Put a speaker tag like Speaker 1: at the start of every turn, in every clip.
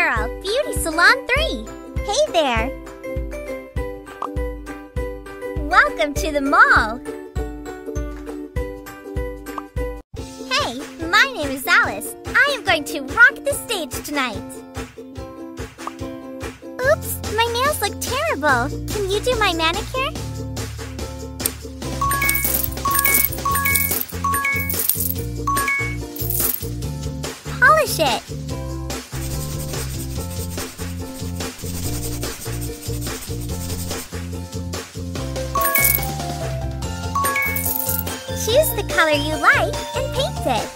Speaker 1: Girl Beauty Salon 3. Hey there! Welcome to the mall. Hey, my name is Alice. I am going to rock the stage tonight. Oops, my nails look terrible. Can you do my manicure? Polish it. Choose the color you like and paint it.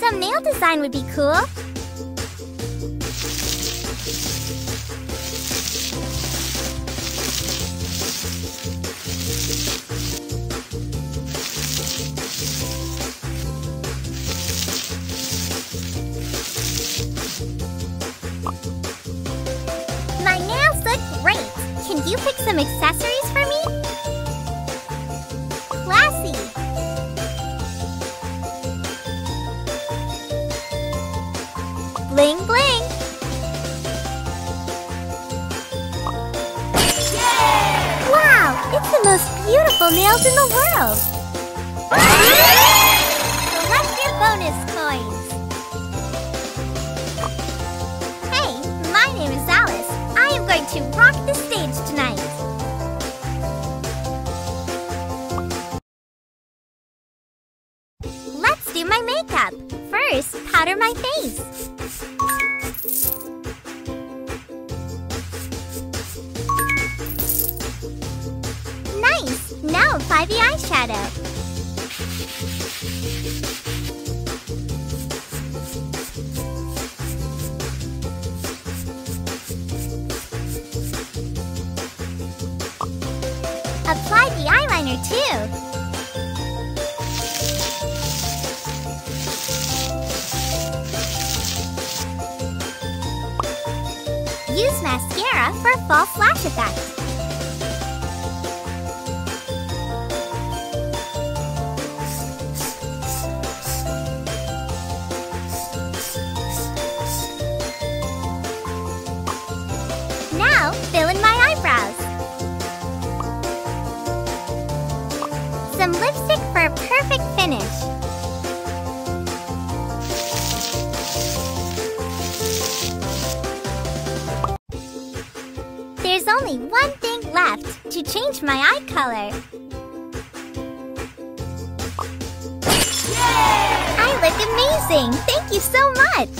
Speaker 1: Some nail design would be cool. My nails look great. Can you pick some accessories for me? Classy. Bling bling. Wow, it's the most beautiful nails in the world. Collect your bonus going to rock the stage tonight. Let's do my makeup. First, powder my face. Nice! Now apply the eyeshadow. Apply the eyeliner too. Use mascara for false lash effect. There's only one thing left to change my eye color. I look amazing! Thank you so much!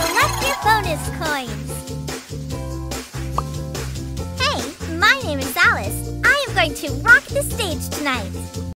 Speaker 1: Collect your bonus coins! Hey, my name is Alice. I am going to rock the stage tonight.